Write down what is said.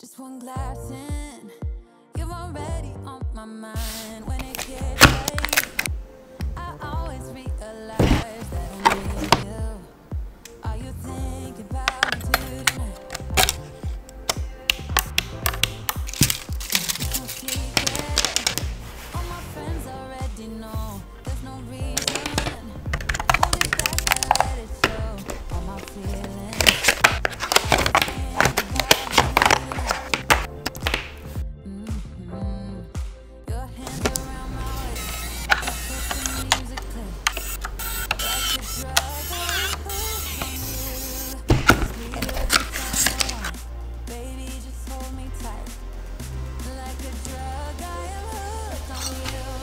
Just one glass in, you're already on my mind when it gets. the drug, I am hooked on you.